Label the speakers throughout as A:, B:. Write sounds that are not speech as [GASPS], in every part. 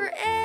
A: for egg.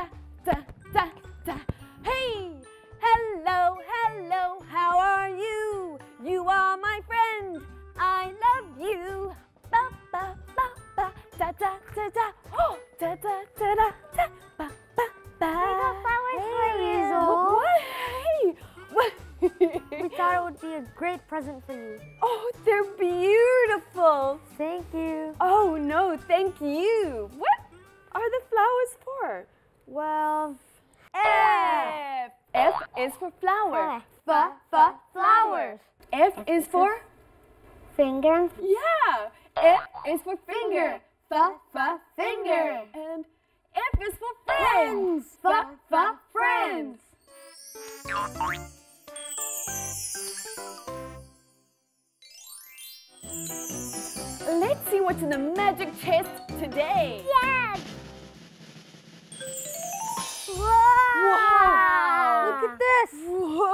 B: Da, da, da, da. Hey! Hello, hello, how are you? You are my friend. I love you. Ba, ba, ba, ba. Da, da, da, da. Oh, da, da, da, da, da. Ba, ba, ba.
C: We got flowers for
B: Hey,
C: you.
B: What? Hey! What?
C: We thought it would be a great present for you.
B: oh, they're beautiful.
C: Thank you.
B: Oh, no, thank you. What are the flowers for?
C: Well,
B: F. F is for flower.
C: F,
B: F,
C: flowers.
B: F is for
C: Finger.
B: yeah. F is for finger. F, F, finger. And F is for friends. F, F, friends. Let's see what's in the magic chest today.
C: Yes.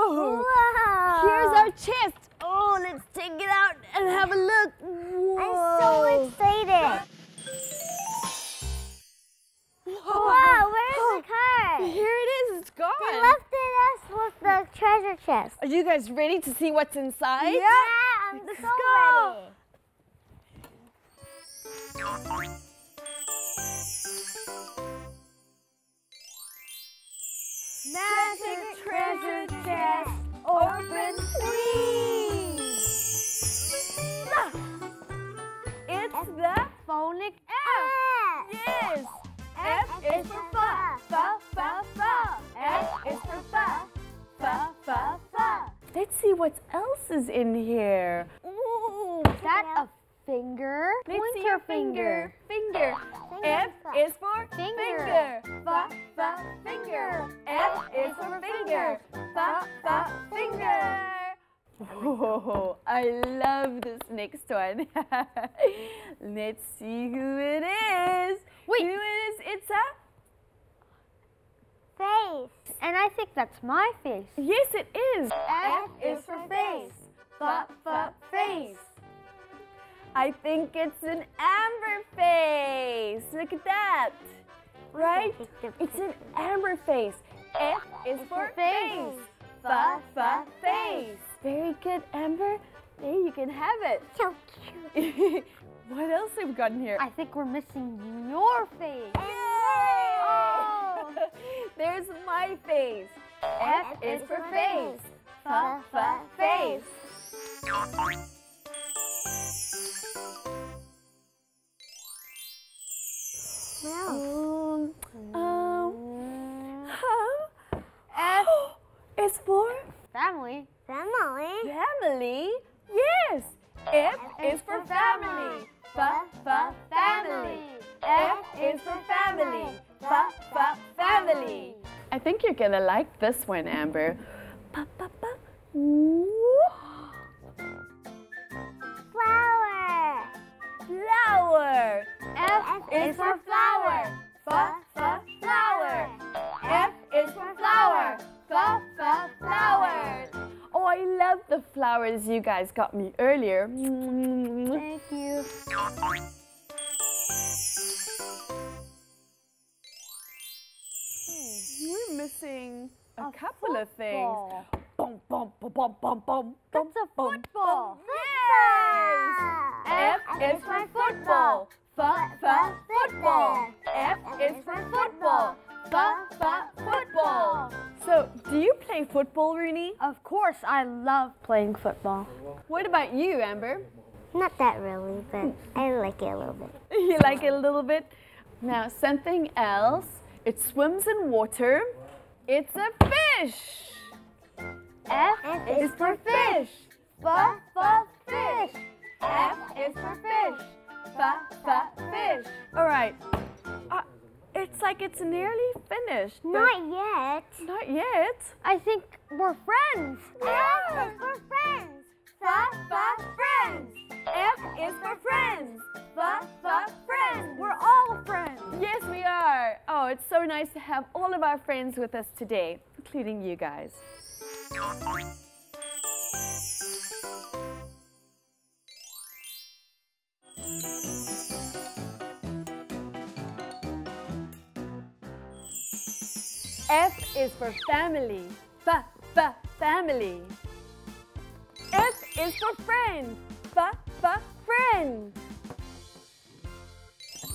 C: Whoa.
B: Wow. Here's our chest. Oh, let's take it out and have a look.
C: I'm so
B: Whoa.
C: excited. Wow, where's the oh, card?
B: Here it is. It's gone.
C: They left it us with the treasure chest.
B: Are you guys ready to see what's inside?
C: Yeah, I'm
B: Let's
C: so
B: go.
C: ready.
B: F. Yes. F is for fa, fa, fa, fa. F is for fa, fa, fa, fa. Let's see what else is in here. Ooh,
C: Is that a finger?
B: Let's
C: Point
B: see
C: your
B: your finger. Finger. F is for
C: Finger.
B: finger. Fa, fa, finger. F is for finger. Fa, fa, finger. Oh, I love this next one. Let's see who it is.
C: Wait.
B: Who it is? It's a.
C: Face. And I think that's my face.
B: Yes, it is.
C: F is for face.
B: Fa, fa, face. I think it's an amber face. Look at that. Right? It's an amber face. F is for face. Fa, fa, face. Very good, Amber. There, you can have it.
C: So cute. [LAUGHS]
B: what else have we got in here?
C: I think we're missing your face.
B: Oh! [LAUGHS] There's my face. F is for face. Fa, fa, face. Um, um, huh? [GASPS] F is for
C: Family. Family.
B: family. Yes. F is for family. Fa, fa, family. F is for family. Fa, fa, family. I think you're gonna like this one, Amber. Pa, pa, pa. Love the flowers you guys got me earlier.
C: Thank you.
B: Hmm, we're missing a, couple of things. Bum, bum, bum, bum, bum, bum,
C: That's a football.
B: Yes. F is for football. F, F, football. Play football, Rooney?
C: Of course, I love playing football.
B: What about you, Amber?
C: Not that really, but I like it a little bit. [LAUGHS]
B: you like it a little bit? Now, something else. It swims in water. It's a fish. F, is for fish. F, F, fish. F is for fish. F, F, fish. All right. It's like it's nearly finished.
C: Not yet.
B: Not yet.
C: I think we're friends.
B: Yeah.
C: we're friends.
B: F, F, friends. F is for friends. F, F, friends.
C: We're all friends.
B: Yes, we are. Oh, it's so nice to have all of our friends with us today, including you guys. F is for family. F, F, family. F is for friend. F, F, friend.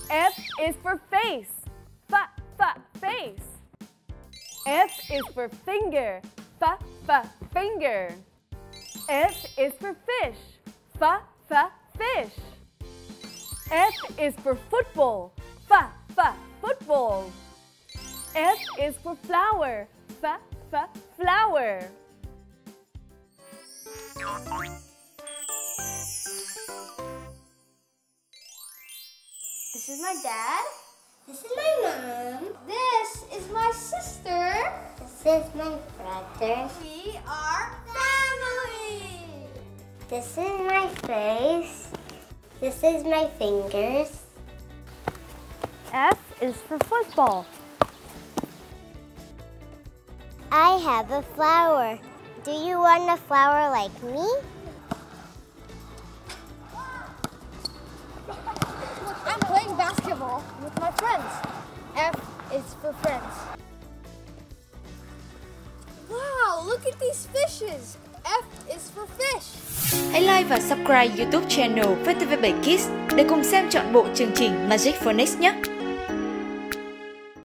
B: F is for face. F, F, face. F is for finger. F, F, finger. F is for fish. F, F, fish. F is for football. F, F, football. F is for flower. F, F, flower.
A: This is my dad. This is my mom. This is my sister.
C: This is my brother.
A: We are family.
C: This is my face. This is my fingers.
B: F is for football.
C: I have a flower. Do you want a flower like me?
A: I'm playing basketball with my friends. F is for friends. Wow, look at these fishes. F is for fish.
D: Hãy like và subscribe YouTube channel VTV7 Kids để cùng xem chọn bộ chương trình Magic Phonics nhé!